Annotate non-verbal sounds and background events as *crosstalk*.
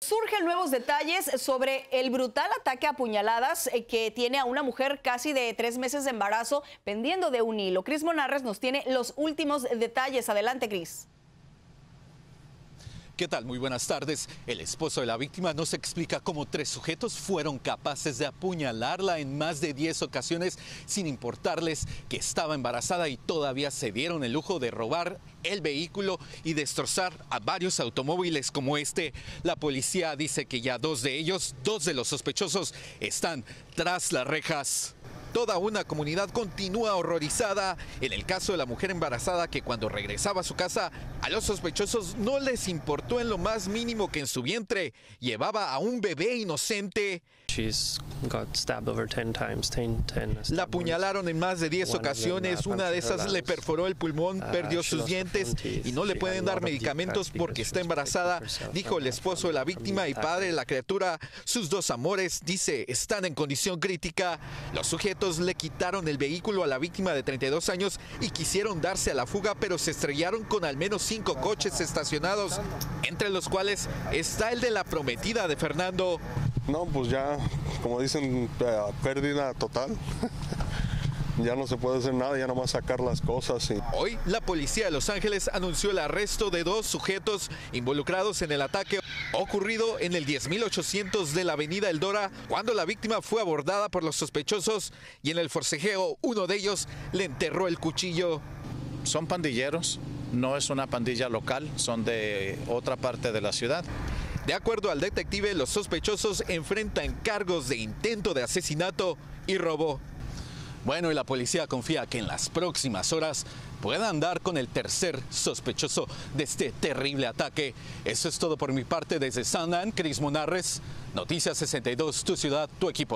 Surgen nuevos detalles sobre el brutal ataque a puñaladas eh, que tiene a una mujer casi de tres meses de embarazo pendiendo de un hilo. Cris Monarres nos tiene los últimos detalles. Adelante, Cris. ¿Qué tal? Muy buenas tardes. El esposo de la víctima nos explica cómo tres sujetos fueron capaces de apuñalarla en más de 10 ocasiones sin importarles que estaba embarazada y todavía se dieron el lujo de robar el vehículo y destrozar a varios automóviles como este. La policía dice que ya dos de ellos, dos de los sospechosos, están tras las rejas. Toda una comunidad continúa horrorizada en el caso de la mujer embarazada que cuando regresaba a su casa a los sospechosos no les importó en lo más mínimo que en su vientre llevaba a un bebé inocente. La apuñalaron en más de 10 ocasiones, una de esas le perforó el pulmón, uh, perdió sus dientes y no le pueden dar medicamentos porque está embarazada, dijo el esposo de la víctima y padre de la criatura. Sus dos amores, dice, están en condición crítica. Los sujetos le quitaron el vehículo a la víctima de 32 años y quisieron darse a la fuga, pero se estrellaron con al menos cinco coches estacionados, entre los cuales está el de la prometida de Fernando. No, pues ya, como dicen, eh, pérdida total. *laughs* ya no se puede hacer nada, ya no va a sacar las cosas. Hoy, la policía de Los Ángeles anunció el arresto de dos sujetos involucrados en el ataque ocurrido en el 10800 de la avenida Eldora, cuando la víctima fue abordada por los sospechosos y en el forcejeo uno de ellos le enterró el cuchillo. Son pandilleros, no es una pandilla local, son de otra parte de la ciudad. De acuerdo al detective, los sospechosos enfrentan cargos de intento de asesinato y robo. Bueno, y la policía confía que en las próximas horas puedan dar con el tercer sospechoso de este terrible ataque. Eso es todo por mi parte desde San Cris Monarres, Noticias 62, tu ciudad, tu equipo.